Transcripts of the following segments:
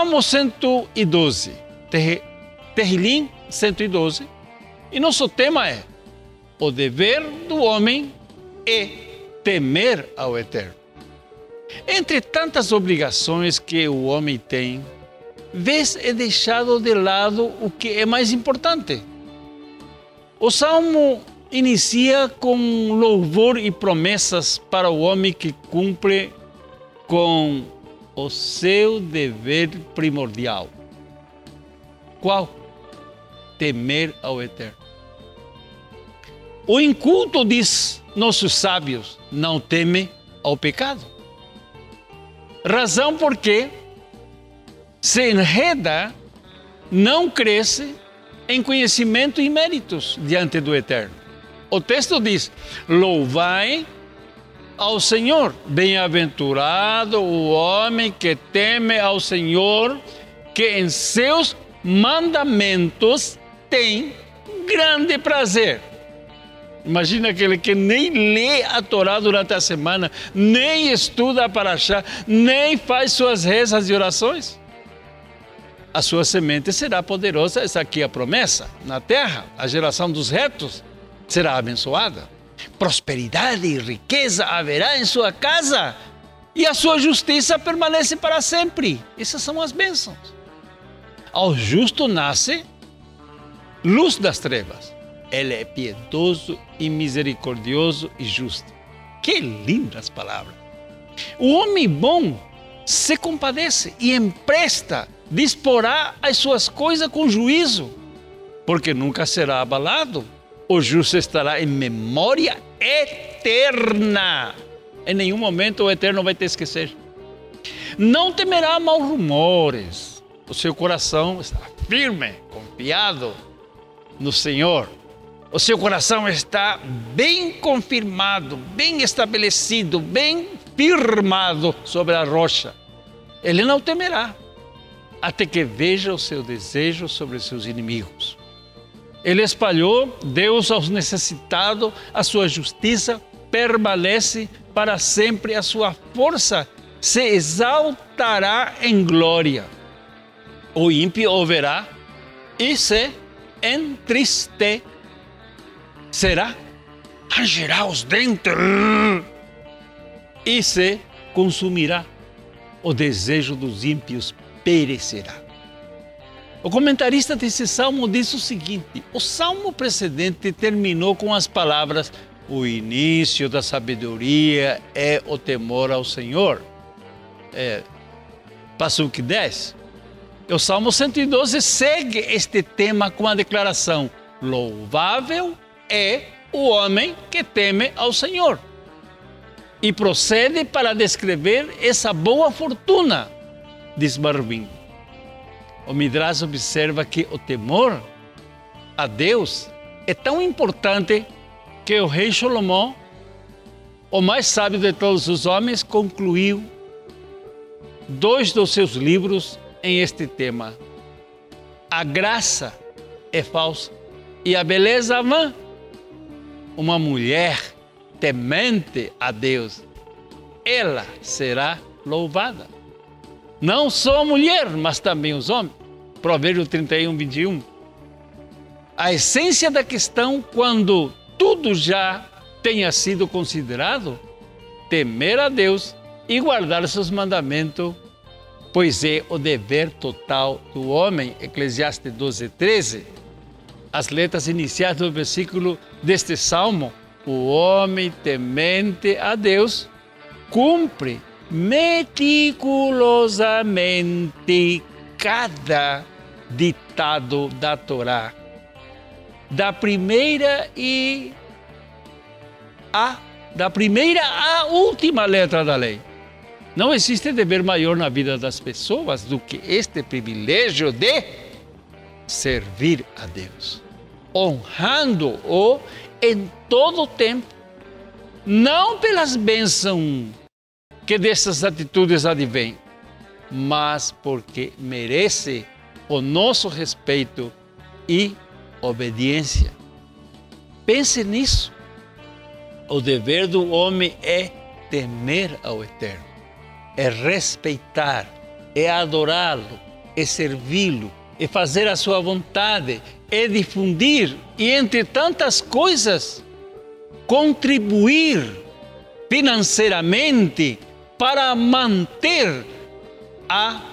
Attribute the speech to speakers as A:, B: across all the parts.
A: Salmo 112, Terrilim 112, e nosso tema é: o dever do homem é temer ao Eterno. Entre tantas obrigações que o homem tem, vez é deixado de lado o que é mais importante. O salmo inicia com louvor e promessas para o homem que cumpre com o seu dever primordial. Qual? Temer ao Eterno. O inculto diz nossos sábios não teme ao pecado. Razão porque se enreda, não cresce em conhecimento e méritos diante do Eterno. O texto diz: Louvai ao Senhor, bem-aventurado o homem que teme ao Senhor, que em seus mandamentos tem grande prazer. Imagina aquele que nem lê a Torá durante a semana, nem estuda para achar, nem faz suas rezas e orações. A sua semente será poderosa, essa aqui é a promessa. Na terra, a geração dos retos será abençoada. Prosperidade e riqueza haverá em sua casa, e a sua justiça permanece para sempre. Essas são as bênçãos. Ao justo nasce luz das trevas ele é piedoso e misericordioso e justo. Que lindas palavras! O homem bom se compadece e empresta, disporá as suas coisas com juízo, porque nunca será abalado. O justo estará em memória eterna. Em nenhum momento o eterno vai te esquecer. Não temerá maus rumores. O seu coração está firme, confiado no Senhor o seu coração está bem confirmado, bem estabelecido, bem firmado sobre a rocha. Ele não temerá, até que veja o seu desejo sobre seus inimigos. Ele espalhou Deus aos necessitados, a sua justiça permanece para sempre, a sua força se exaltará em glória. O ímpio ouvirá e se entristecerá será rangerá os dentes e se consumirá. O desejo dos ímpios perecerá. O comentarista desse salmo diz o seguinte: o salmo precedente terminou com as palavras: o início da sabedoria é o temor ao Senhor. É, que 10. O Salmo 112 segue este tema com a declaração: louvável é o homem que teme ao Senhor. E procede para descrever essa boa fortuna, diz Marvin. O Midrash observa que o temor a Deus é tão importante que o rei Salomão, o mais sábio de todos os homens, concluiu dois dos seus livros em este tema. A graça é falsa e a beleza vã uma mulher temente a Deus, ela será louvada. Não só a mulher, mas também os homens. Provérbio 31, 21. A essência da questão, quando tudo já tenha sido considerado, temer a Deus e guardar seus mandamentos, pois é o dever total do homem. Eclesiastes 12, 13 as letras iniciais do versículo deste salmo: O homem temente a Deus cumpre meticulosamente cada ditado da Torá, da primeira e a da primeira à última letra da lei. Não existe dever maior na vida das pessoas do que este privilégio de servir a Deus, honrando-o em todo o tempo, não pelas bênçãos que dessas atitudes advêm, mas porque merece o nosso respeito e obediência. Pense nisso. O dever do homem é temer ao Eterno, é respeitar, é adorá-lo, é servi-lo, é fazer a sua vontade, é difundir e, entre tantas coisas, contribuir financeiramente para manter a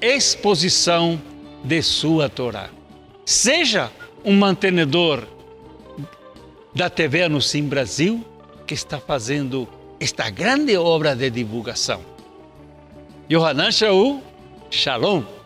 A: exposição de sua Torá. Seja um mantenedor da TV Anusim Brasil, que está fazendo esta grande obra de divulgação. Yohanan Shaul, Shalom.